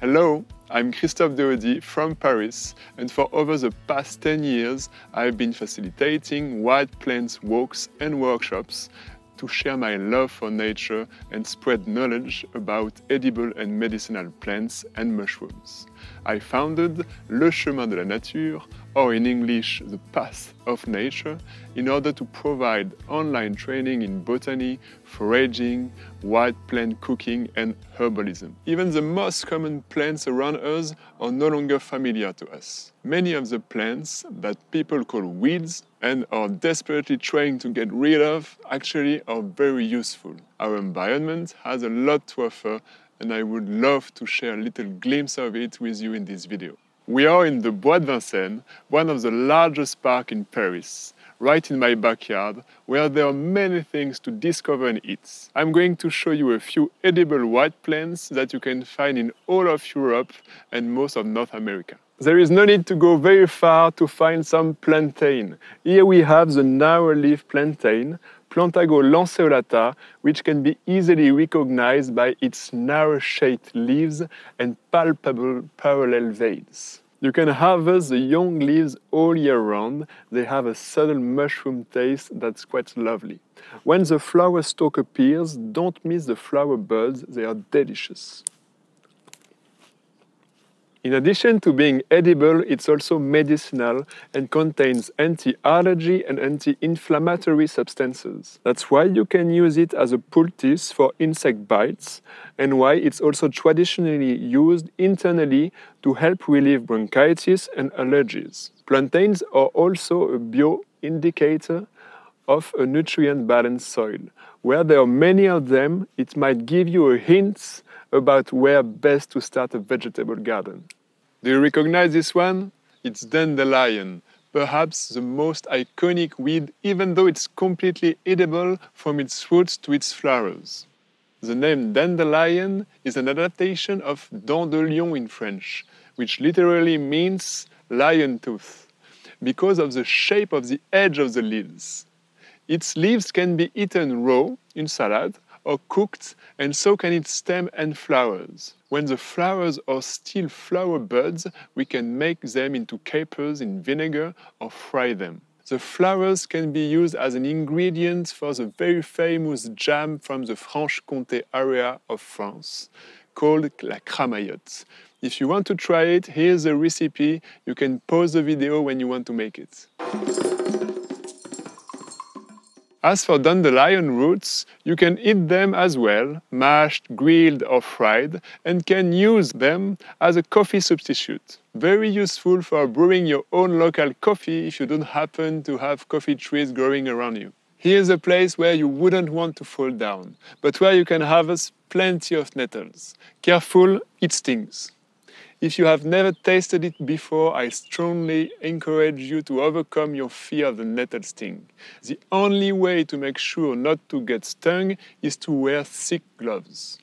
Hello, I'm Christophe de Hody from Paris, and for over the past 10 years, I've been facilitating wild plants walks and workshops to share my love for nature and spread knowledge about edible and medicinal plants and mushrooms. I founded Le Chemin de la Nature, or in English, The Path of Nature, in order to provide online training in botany, foraging, wild plant cooking, and herbalism. Even the most common plants around us are no longer familiar to us. Many of the plants that people call weeds and are desperately trying to get rid of actually are very useful. Our environment has a lot to offer and I would love to share a little glimpse of it with you in this video. We are in the Bois de Vincennes, one of the largest parks in Paris, right in my backyard, where there are many things to discover and eat. I'm going to show you a few edible white plants that you can find in all of Europe and most of North America. There is no need to go very far to find some plantain. Here we have the narrow leaf plantain, Plantago lanceolata, which can be easily recognized by its narrow-shaped leaves and palpable parallel veins. You can harvest the young leaves all year round. They have a subtle mushroom taste that's quite lovely. When the flower stalk appears, don't miss the flower buds, they are delicious. In addition to being edible, it's also medicinal and contains anti-allergy and anti-inflammatory substances. That's why you can use it as a poultice for insect bites and why it's also traditionally used internally to help relieve bronchitis and allergies. Plantains are also a bio-indicator of a nutrient balanced soil. Where there are many of them, it might give you a hint about where best to start a vegetable garden. Do you recognize this one? It's dandelion, perhaps the most iconic weed even though it's completely edible from its roots to its flowers. The name dandelion is an adaptation of dent de lion in French, which literally means lion tooth, because of the shape of the edge of the leaves. Its leaves can be eaten raw in salad or cooked, and so can its stem and flowers. When the flowers are still flower buds, we can make them into capers in vinegar or fry them. The flowers can be used as an ingredient for the very famous jam from the Franche-Comté area of France, called la cramaillotte. If you want to try it, here's the recipe. You can pause the video when you want to make it. As for dandelion roots, you can eat them as well, mashed, grilled or fried, and can use them as a coffee substitute. Very useful for brewing your own local coffee if you don't happen to have coffee trees growing around you. Here's a place where you wouldn't want to fall down, but where you can harvest plenty of nettles. Careful, it stings. If you have never tasted it before, I strongly encourage you to overcome your fear of the nettle sting. The only way to make sure not to get stung is to wear thick gloves.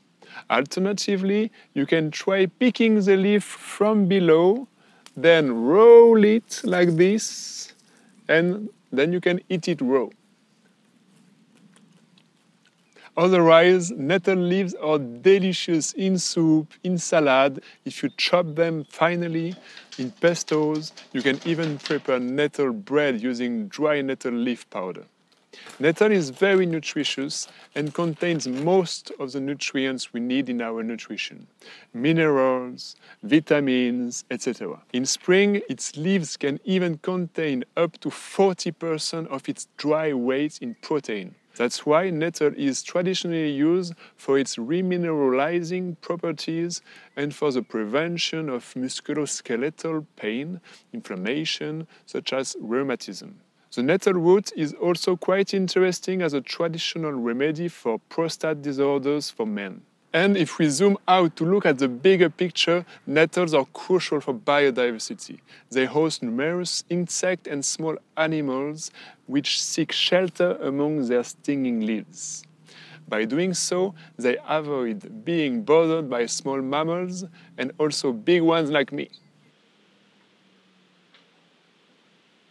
Alternatively, you can try picking the leaf from below, then roll it like this, and then you can eat it raw. Otherwise, nettle leaves are delicious in soup, in salad. If you chop them finely in pestos, you can even prepare nettle bread using dry nettle leaf powder. Nettle is very nutritious and contains most of the nutrients we need in our nutrition minerals, vitamins, etc. In spring, its leaves can even contain up to 40% of its dry weight in protein. That's why nettle is traditionally used for its remineralizing properties and for the prevention of musculoskeletal pain, inflammation, such as rheumatism. The nettle root is also quite interesting as a traditional remedy for prostate disorders for men. And if we zoom out to look at the bigger picture, nettles are crucial for biodiversity. They host numerous insect and small animals which seek shelter among their stinging leaves. By doing so, they avoid being bothered by small mammals and also big ones like me.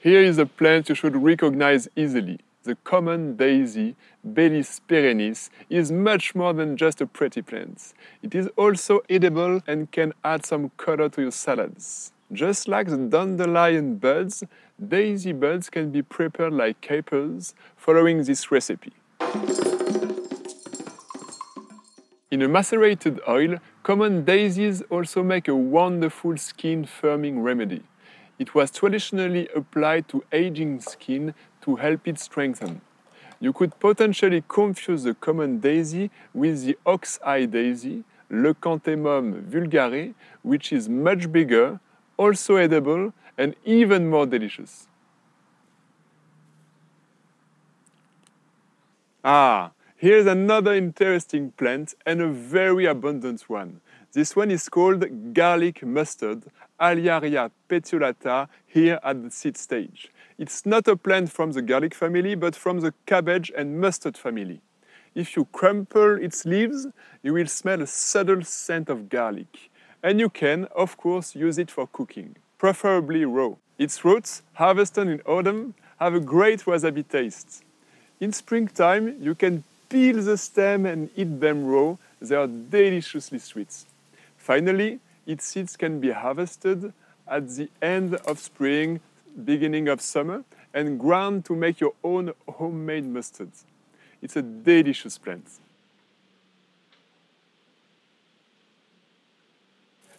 Here is a plant you should recognize easily, the common daisy, Bellis perennis, is much more than just a pretty plant. It is also edible and can add some color to your salads. Just like the dandelion buds, daisy buds can be prepared like capers, following this recipe. In a macerated oil, common daisies also make a wonderful skin firming remedy. It was traditionally applied to aging skin to help it strengthen. You could potentially confuse the common daisy with the ox eye daisy, Leucanthemum vulgare, which is much bigger, also edible, and even more delicious. Ah, here's another interesting plant and a very abundant one. This one is called garlic mustard, Alliaria petiolata, here at the seed stage. It's not a plant from the garlic family, but from the cabbage and mustard family. If you crumple its leaves, you will smell a subtle scent of garlic. And you can, of course, use it for cooking, preferably raw. Its roots, harvested in autumn, have a great wasabi taste. In springtime, you can peel the stem and eat them raw. They are deliciously sweet. Finally, its seeds can be harvested at the end of spring beginning of summer and ground to make your own homemade mustard. It's a delicious plant.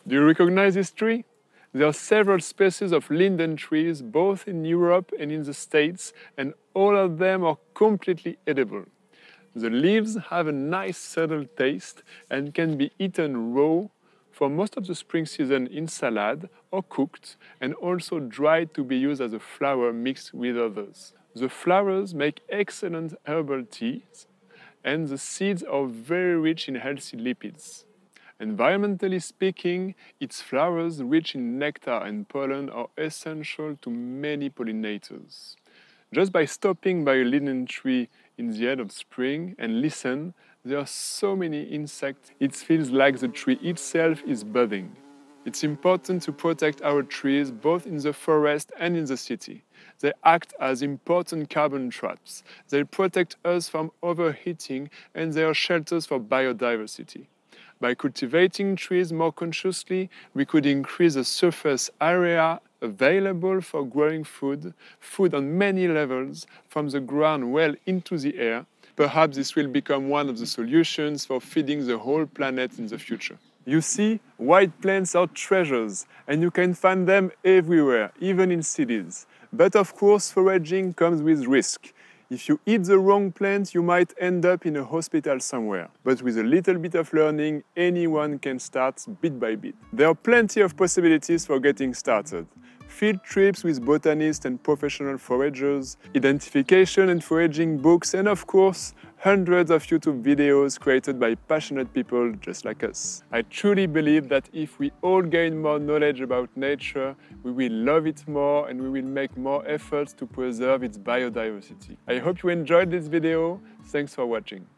Do you recognize this tree? There are several species of linden trees both in Europe and in the States, and all of them are completely edible. The leaves have a nice subtle taste and can be eaten raw for most of the spring season in salad or cooked and also dried to be used as a flour mixed with others. The flowers make excellent herbal teas and the seeds are very rich in healthy lipids. Environmentally speaking, its flowers rich in nectar and pollen are essential to many pollinators. Just by stopping by a linden tree in the end of spring and listen, there are so many insects, it feels like the tree itself is budding. It's important to protect our trees both in the forest and in the city. They act as important carbon traps. They protect us from overheating and they are shelters for biodiversity. By cultivating trees more consciously, we could increase the surface area available for growing food, food on many levels, from the ground well into the air, Perhaps this will become one of the solutions for feeding the whole planet in the future. You see, white plants are treasures, and you can find them everywhere, even in cities. But of course, foraging comes with risk. If you eat the wrong plant, you might end up in a hospital somewhere. But with a little bit of learning, anyone can start bit by bit. There are plenty of possibilities for getting started field trips with botanists and professional foragers, identification and foraging books, and of course, hundreds of YouTube videos created by passionate people just like us. I truly believe that if we all gain more knowledge about nature, we will love it more and we will make more efforts to preserve its biodiversity. I hope you enjoyed this video. Thanks for watching.